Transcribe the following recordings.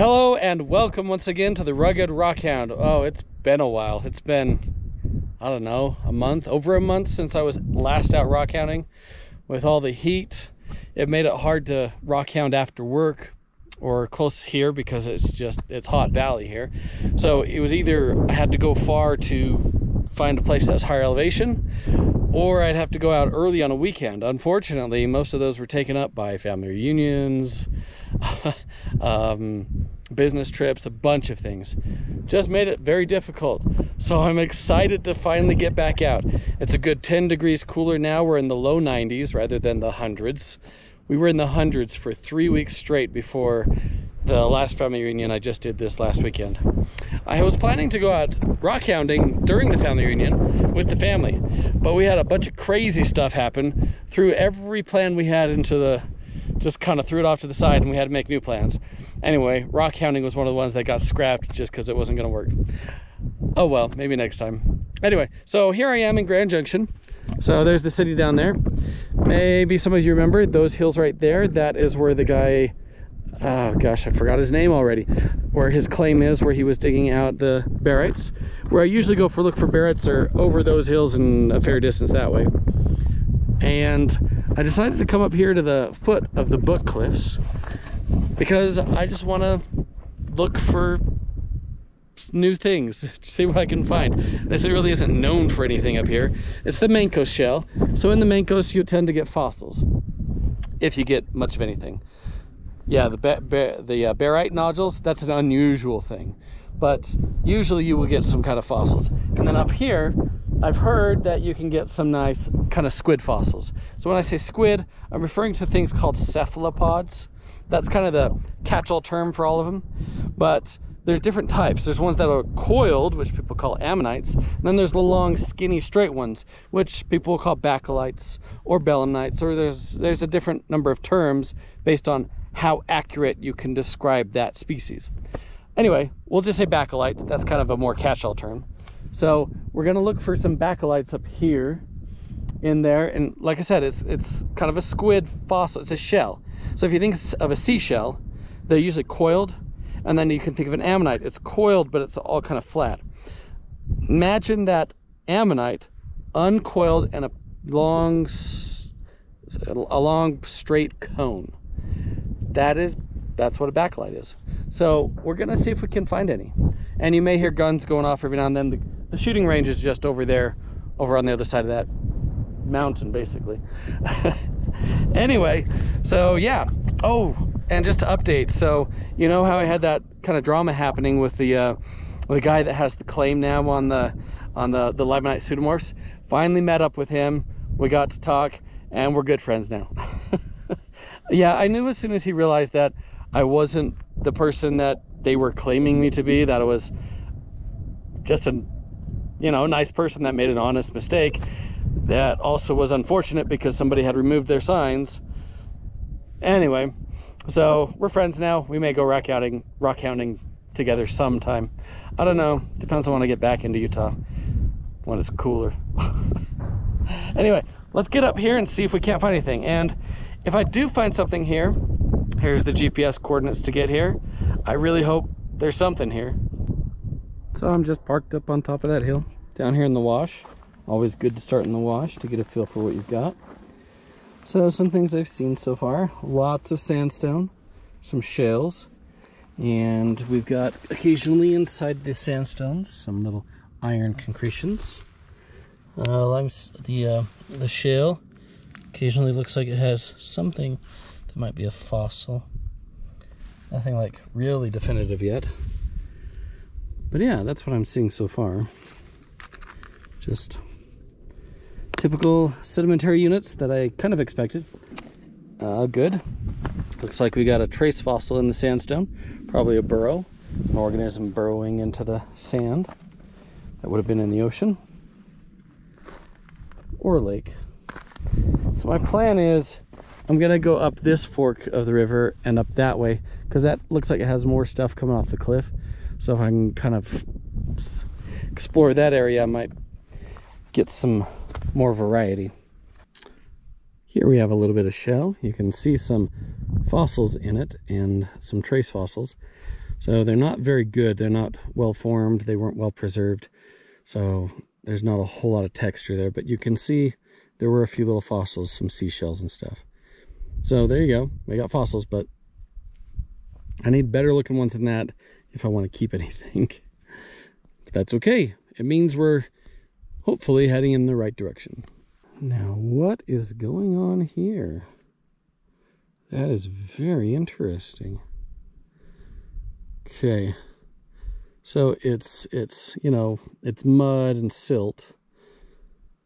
Hello and welcome once again to the Rugged Rockhound. Oh, it's been a while. It's been, I don't know, a month, over a month since I was last out rockhounding. With all the heat, it made it hard to rockhound after work or close here because it's just, it's hot valley here. So it was either I had to go far to find a place that was higher elevation or I'd have to go out early on a weekend. Unfortunately, most of those were taken up by family reunions, um, business trips, a bunch of things. Just made it very difficult. So I'm excited to finally get back out. It's a good 10 degrees cooler now. We're in the low 90s rather than the hundreds. We were in the hundreds for three weeks straight before the last family reunion I just did this last weekend. I was planning to go out rock hounding during the family reunion with the family, but we had a bunch of crazy stuff happen, threw every plan we had into the, just kind of threw it off to the side and we had to make new plans. Anyway, rock hounding was one of the ones that got scrapped just because it wasn't gonna work. Oh well, maybe next time. Anyway, so here I am in Grand Junction. So there's the city down there. Maybe some of you remember those hills right there. That is where the guy oh gosh, I forgot his name already, where his claim is, where he was digging out the barites. Where I usually go for look for barites are over those hills and a fair distance that way. And I decided to come up here to the foot of the Book Cliffs because I just want to look for new things, see what I can find. This really isn't known for anything up here. It's the Mancos shale. So in the Mancos, you tend to get fossils, if you get much of anything yeah, the ba the uh, barite nodules, that's an unusual thing. But usually you will get some kind of fossils. And then up here, I've heard that you can get some nice kind of squid fossils. So when I say squid, I'm referring to things called cephalopods. That's kind of the catch-all term for all of them. But there's different types. There's ones that are coiled, which people call ammonites. And then there's the long, skinny, straight ones, which people call baculites or belemnites. Or there's there's a different number of terms based on how accurate you can describe that species. Anyway, we'll just say baculite. That's kind of a more catch-all term. So we're gonna look for some baculites up here in there. And like I said, it's, it's kind of a squid fossil, it's a shell. So if you think of a seashell, they're usually coiled, and then you can think of an ammonite. It's coiled, but it's all kind of flat. Imagine that ammonite uncoiled and a long, a long straight cone that is that's what a baculite is so we're gonna see if we can find any and you may hear guns going off every now and then the, shooting range is just over there over on the other side of that mountain basically. Anyway so yeah. Oh and just to update so you know how i had that kind of drama happening with the uh the guy that has the claim now on the on the the limonite pseudomorphs? Finally met up with him we got to talk and we're good friends now. Yeah, I knew as soon as he realized that I wasn't the person that they were claiming me to be, that I was just a, you know, nice person that made an honest mistake. That also was unfortunate because somebody had removed their signs. Anyway, so we're friends now. We may go rock hounding, rock hounding together sometime. I don't know. Depends on when I get back into Utah when it's cooler. anyway, let's get up here and see if we can't find anything. And if I do find something here, here's the GPS coordinates to get here. I really hope there's something here. So I'm just parked up on top of that hill down here in the wash. Always good to start in the wash to get a feel for what you've got. So some things I've seen so far. Lots of sandstone, some shales, and we've got occasionally inside the sandstones some little iron concretions. Uh, the uh, the shale Occasionally looks like it has something that might be a fossil. Nothing like really definitive yet. But yeah, that's what I'm seeing so far. Just typical sedimentary units that I kind of expected. Uh, good. Looks like we got a trace fossil in the sandstone. Probably a burrow, an organism burrowing into the sand. That would have been in the ocean or lake. So my plan is I'm gonna go up this fork of the river and up that way because that looks like it has more stuff coming off the cliff. So if I can kind of explore that area, I might get some more variety. Here we have a little bit of shell. You can see some fossils in it and some trace fossils. So they're not very good. They're not well formed. They weren't well preserved. So there's not a whole lot of texture there, but you can see there were a few little fossils, some seashells and stuff. So there you go. We got fossils, but I need better looking ones than that if I want to keep anything. but that's okay. It means we're hopefully heading in the right direction. Now, what is going on here? That is very interesting. Okay. So it's it's, you know, it's mud and silt.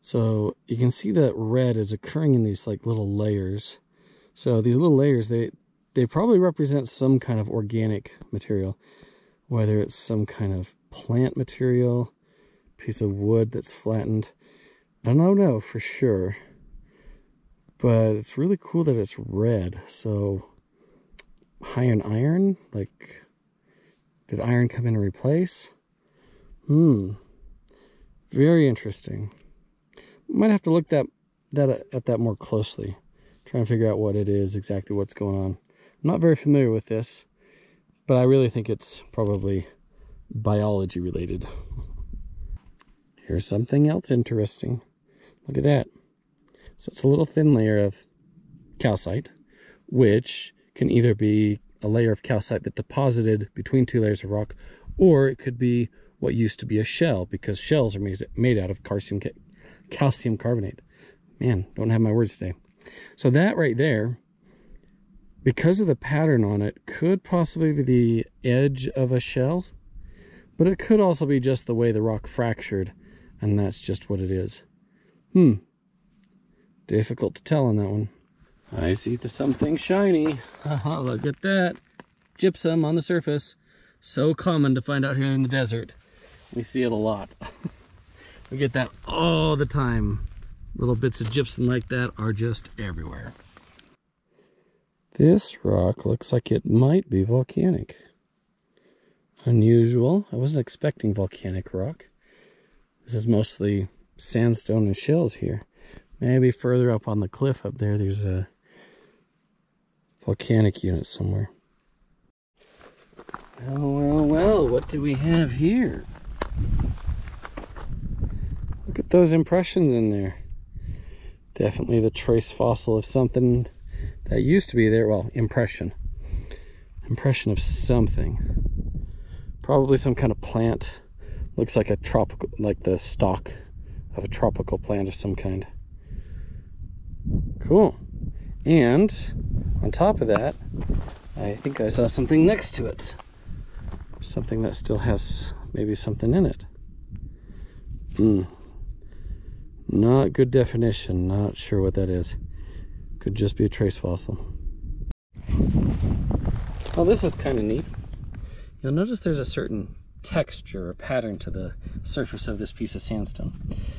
So you can see that red is occurring in these like little layers. So these little layers, they they probably represent some kind of organic material, whether it's some kind of plant material, piece of wood that's flattened. I don't know for sure, but it's really cool that it's red. So high in iron, like did iron come in and replace? Hmm. Very interesting. Might have to look that that at that more closely. Try and figure out what it is, exactly what's going on. I'm not very familiar with this, but I really think it's probably biology related. Here's something else interesting. Look at that. So it's a little thin layer of calcite, which can either be a layer of calcite that deposited between two layers of rock, or it could be what used to be a shell, because shells are made out of calcium, calcium carbonate. Man, don't have my words today. So that right there because of the pattern on it, could possibly be the edge of a shell, but it could also be just the way the rock fractured, and that's just what it is. Hmm. Difficult to tell on that one. I see the something shiny. Look at that. Gypsum on the surface. So common to find out here in the desert. We see it a lot. we get that all the time. Little bits of gypsum like that are just everywhere. This rock looks like it might be volcanic. Unusual. I wasn't expecting volcanic rock. This is mostly sandstone and shells here. Maybe further up on the cliff up there, there's a volcanic unit somewhere. Well, well, well, what do we have here? Look at those impressions in there. Definitely the trace fossil of something that used to be there. Well, impression. Impression of something. Probably some kind of plant. Looks like a tropical, like the stalk of a tropical plant of some kind. Cool. And on top of that, I think I saw something next to it. Something that still has maybe something in it. Hmm. Not good definition. Not sure what that is. Could just be a trace fossil. Well, this is kind of neat. You'll notice there's a certain texture or pattern to the surface of this piece of sandstone.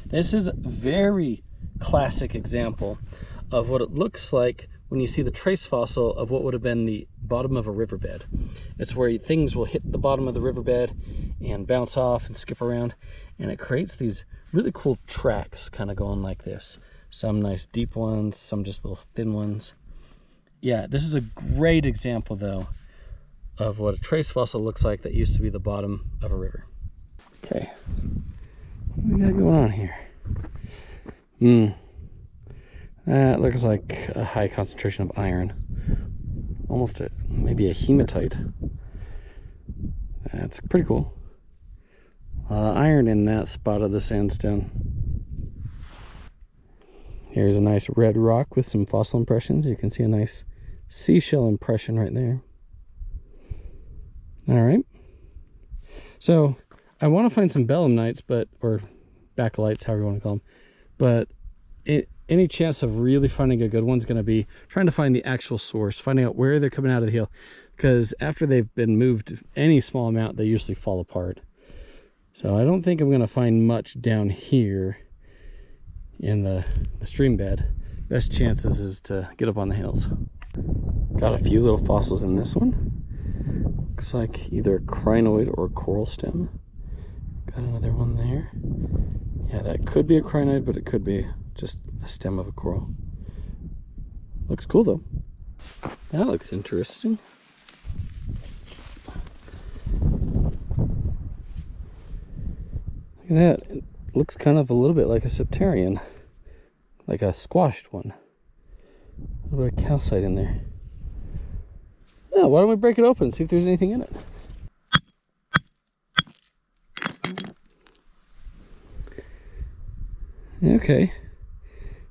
This is a very classic example of what it looks like when you see the trace fossil of what would have been the bottom of a riverbed. It's where things will hit the bottom of the riverbed and bounce off and skip around, and it creates these really cool tracks kind of going like this. Some nice deep ones, some just little thin ones. Yeah, this is a great example though of what a trace fossil looks like that used to be the bottom of a river. Okay, what we got going on here? Hmm, that looks like a high concentration of iron. Almost a, maybe a hematite. That's pretty cool. Iron in that spot of the sandstone. Here's a nice red rock with some fossil impressions. You can see a nice seashell impression right there. All right. So I want to find some belemnites, but or baculites, however you want to call them. But it, any chance of really finding a good one's going to be trying to find the actual source, finding out where they're coming out of the hill. Because after they've been moved any small amount, they usually fall apart. So I don't think I'm going to find much down here in the, the stream bed, best chances is to get up on the hills. Got a few little fossils in this one. Looks like either a crinoid or a coral stem. Got another one there. Yeah, that could be a crinoid, but it could be just a stem of a coral. Looks cool though. That looks interesting. Look at that. Looks kind of a little bit like a septarian, like a squashed one. A little bit of calcite in there. Yeah, why don't we break it open see if there's anything in it? Okay.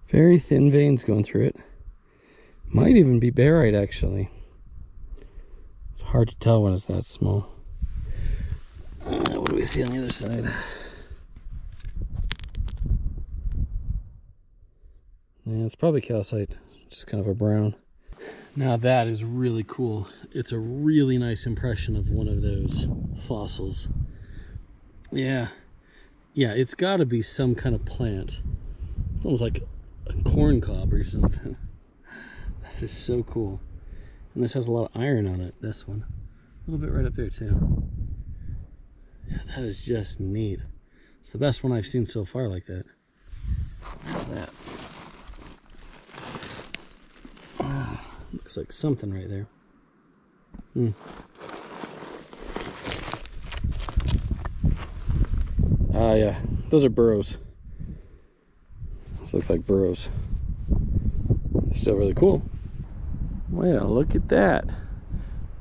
Very thin veins going through it. Might even be barite, actually. It's hard to tell when it's that small. Uh, what do we see on the other side? It's probably calcite, just kind of a brown. Now that is really cool. It's a really nice impression of one of those fossils. Yeah, yeah, it's got to be some kind of plant. It's almost like a corn cob or something. That is so cool. And this has a lot of iron on it, this one. A little bit right up there too. Yeah, that is just neat. It's the best one I've seen so far like that. What's that? Oh, looks like something right there. Hmm. Ah, uh, yeah. Those are burrows. This looks like burrows. Still really cool. Well, look at that.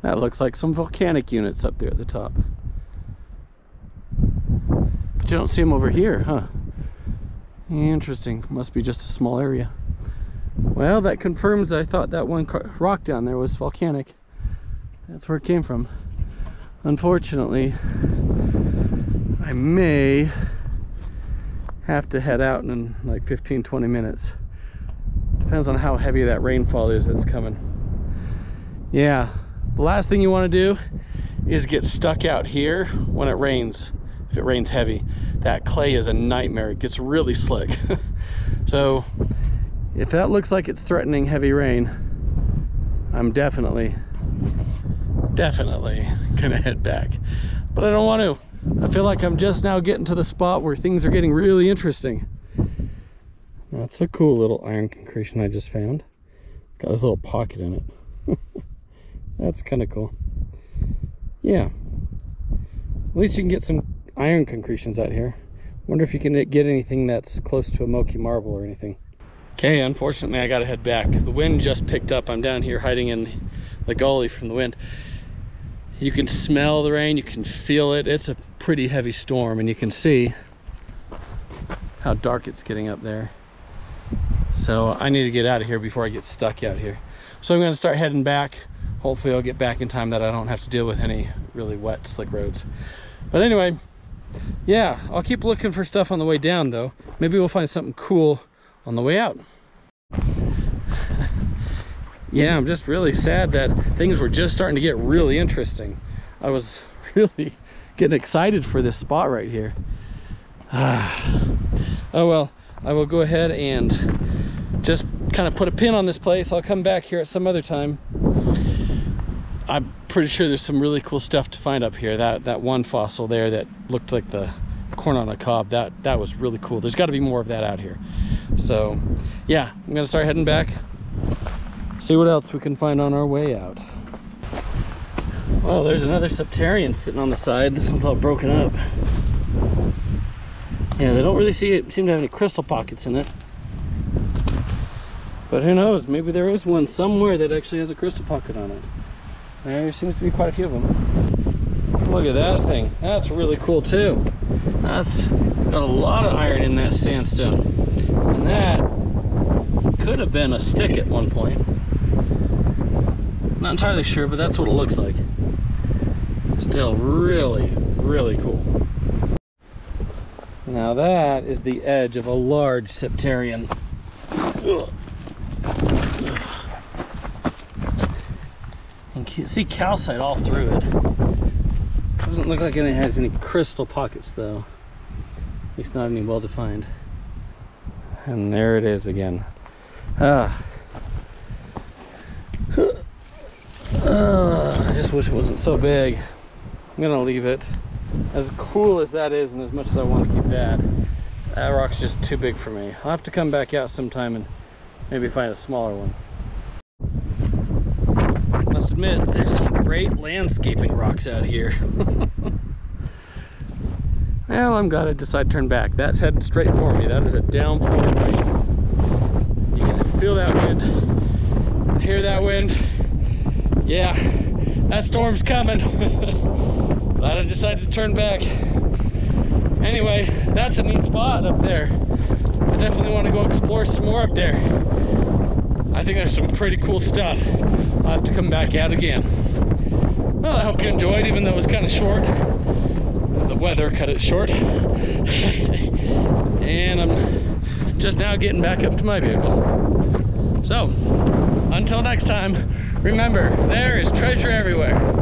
That looks like some volcanic units up there at the top. But you don't see them over here, huh? Interesting. Must be just a small area. Well, that confirms I thought that one rock down there was volcanic. That's where it came from. Unfortunately, I may have to head out in like 15 20 minutes. Depends on how heavy that rainfall is that's coming. Yeah the last thing you want to do is get stuck out here when it rains if it rains heavy. That clay is a nightmare. It gets really slick. So if that looks like it's threatening heavy rain I'm definitely definitely gonna head back but I don't want to I feel like I'm just now getting to the spot where things are getting really interesting. That's a cool little iron concretion I just found. It's got this little pocket in it. That's kind of cool. Yeah. At least you can get some iron concretions out here. Wonder if you can get anything that's close to a Moki marble or anything. Okay, unfortunately I gotta head back. The wind just picked up. I'm down here hiding in the gully from the wind. You can smell the rain you can feel it. It's a pretty heavy storm and you can see how dark it's getting up there. So I need to get out of here before I get stuck out here. So I'm to start heading back. Hopefully I'll get back in time that I don't have to deal with any really wet slick roads. But anyway yeah I'll keep looking for stuff on the way down though. Maybe we'll find something cool on the way out yeah, I'm just really sad that things were just starting to get really interesting. I was really getting excited for this spot right here. oh well, I will go ahead and just kind of put a pin on this place. I'll come back here at some other time. I'm pretty sure there's some really cool stuff to find up here. That that one fossil there that looked like the corn on a cob, that, that was really cool. There's got to be more of that out here. So yeah, I'm to start heading back see what else we can find on our way out. Oh, there's another septarian sitting on the side. This one's all broken up. Yeah, they don't really see it, seem to have any crystal pockets in it. But who knows, maybe there is one somewhere that actually has a crystal pocket on it. There seems to be quite a few of them. Look at that thing. That's really cool too. That's got a lot of iron in that sandstone. And that could have been a stick at one point. Not entirely sure, but that's what it looks like. Still really, really cool. Now that is the edge of a large septarian. And see calcite all through it. Doesn't look like it has any crystal pockets though. At least not any well defined. And there it is again. Ah. Uh, I just wish it wasn't so big. I'm gonna leave it. As cool as that is and as much as I want to keep that, that rock's just too big for me. I'll have to come back out sometime and maybe find a smaller one. Admit, there's some great landscaping rocks out here. Well, I'm glad I decided to turn back. That's headed straight for me. That is a downpouring rain. You can feel that wind, hear that wind. Yeah, that storm's coming. glad I decided to turn back. Anyway, that's a neat spot up there. I definitely want to go explore some more up there. I think there's some pretty cool stuff. I'll have to come back out again. Well, I hope you enjoyed, even though it was kind of short. The weather cut it short. and I'm just now getting back up to my vehicle. So, until next time, remember, there is treasure everywhere.